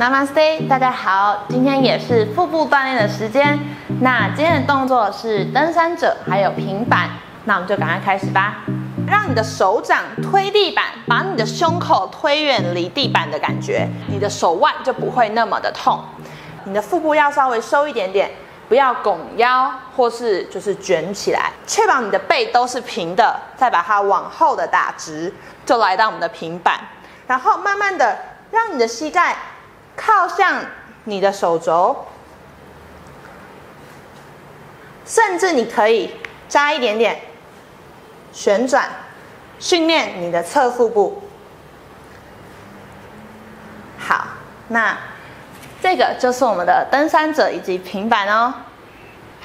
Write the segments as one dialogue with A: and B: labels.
A: Namaste，大家好，今天也是腹部锻炼的时间。那今天的动作是登山者，还有平板。那我们就赶快开始吧。让你的手掌推地板，把你的胸口推远离地板的感觉，你的手腕就不会那么的痛。你的腹部要稍微收一点点，不要拱腰或是就是卷起来，确保你的背都是平的，再把它往后的打直，就来到我们的平板。然后慢慢的让你的膝盖靠向你的手肘，甚至你可以扎一点点。旋转，训练你的侧腹部。好，那这个就是我们的登山者以及平板哦。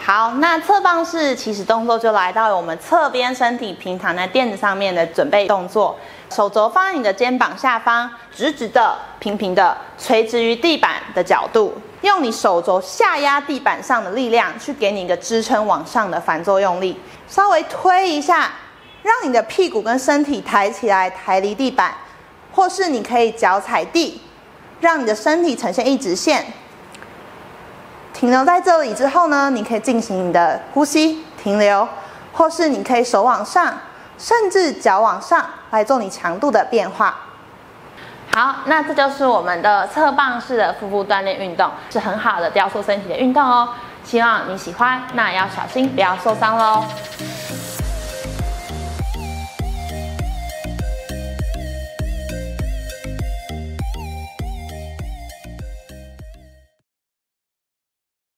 A: 好，那侧棒式起始动作就来到了我们侧边身体平躺在垫子上面的准备动作，手肘放在你的肩膀下方，直直的、平平的垂直于地板的角度，用你手肘下压地板上的力量去给你一个支撑往上的反作用力，稍微推一下。让你的屁股跟身体抬起来，抬离地板，或是你可以脚踩地，让你的身体呈现一直线。停留在这里之后呢，你可以进行你的呼吸停留，或是你可以手往上，甚至脚往上来做你强度的变化。好，那这就是我们的侧棒式的腹部锻炼运动，是很好的雕塑身体的运动哦。希望你喜欢，那要小心不要受伤喽。